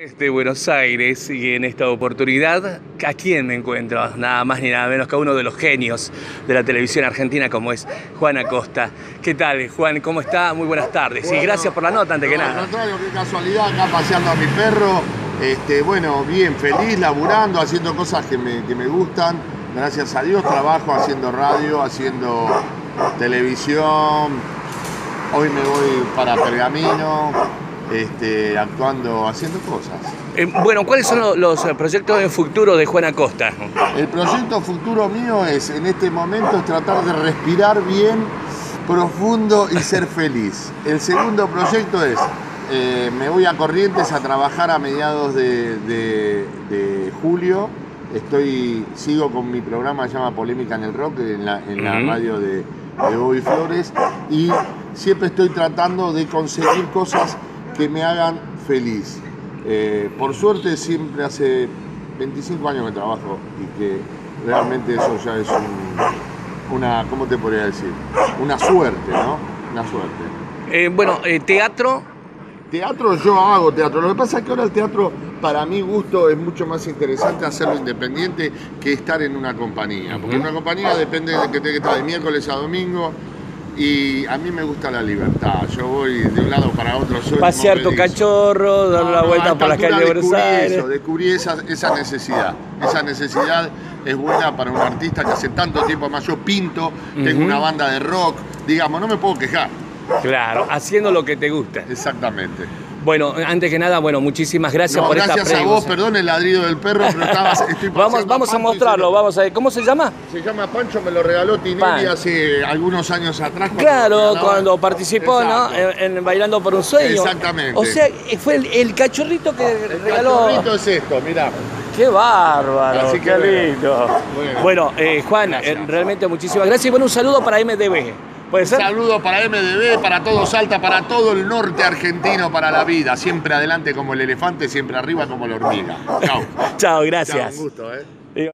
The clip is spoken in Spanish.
de Buenos Aires y en esta oportunidad, ¿a quién me encuentro? Nada más ni nada menos que a uno de los genios de la televisión argentina como es Juan Acosta. ¿Qué tal, Juan? ¿Cómo está? Muy buenas tardes y gracias por la nota, antes que No, nada. Al contrario, qué casualidad, acá paseando a mi perro. Este, bueno, bien, feliz, laburando, haciendo cosas que me, que me gustan. Gracias a Dios, trabajo haciendo radio, haciendo televisión. Hoy me voy para Pergamino, este, actuando, haciendo cosas. Eh, bueno, ¿cuáles son lo- los proyectos de futuro de Juan Acosta? El proyecto futuro mío es, en este momento, es tratar de respirar bien, profundo y ser feliz. El segundo proyecto es, eh, me voy a Corrientes a trabajar a mediados de, de- de julio. Estoy, sigo con mi programa, se llama Polémica en el Rock, en la, en la radio de, de Bobby Flores. Y siempre estoy tratando de conseguir cosas que me hagan feliz. Eh, por suerte siempre hace 25 años que trabajo y que realmente eso ya es un- una, ¿cómo te podría decir? Una suerte, ¿no? Una suerte. Eh, bueno, eh, teatro, Teatro, yo hago teatro. Lo que pasa es que ahora el teatro, para mi gusto, es mucho más interesante hacerlo independiente que estar en una compañía. Porque en una compañía depende de que tenga que estar de miércoles a domingo. Y a mí me gusta la libertad. Yo voy de un lado para otro. soy pasear tu cachorro, dar la no, vuelta por las calles de Buenos Aires. Eso, descubrí esa, esa necesidad. Esa necesidad es buena para un artista que hace tanto tiempo, además yo pinto, tengo Ujú. una banda de rock, digamos, no me puedo quejar. Claro, haciendo lo que te gusta. Exactamente. Bueno, antes que nada, bueno, muchísimas gracias No, por gracias esta a previa. vos, perdón el ladrido del perro, pero estabas, estoy Vamos, vamos a mostrarlo, vamos a ver. ¿Cómo se llama? Se llama Pancho, me lo regaló Tinelli Pan. hace algunos años atrás. Claro, cuando participó ¿no? En, en Bailando por un Sueño. Exactamente. O sea, fue el, el cachorrito que El regaló. cachorrito es esto, mirá. ¡Qué bárbaro! Así que ¡Qué bueno. lindo! Bueno. Bueno, eh, Juan, Gracias. eh, realmente muchísimas gracias. Y bueno, un saludo para MDB. ¿Puede ser? saludo para MDB, para todo Salta, para todo el norte argentino, para la vida. Siempre adelante como el elefante, siempre arriba como la hormiga. Chao. Chao, Chao, gracias. un gusto, ¿eh?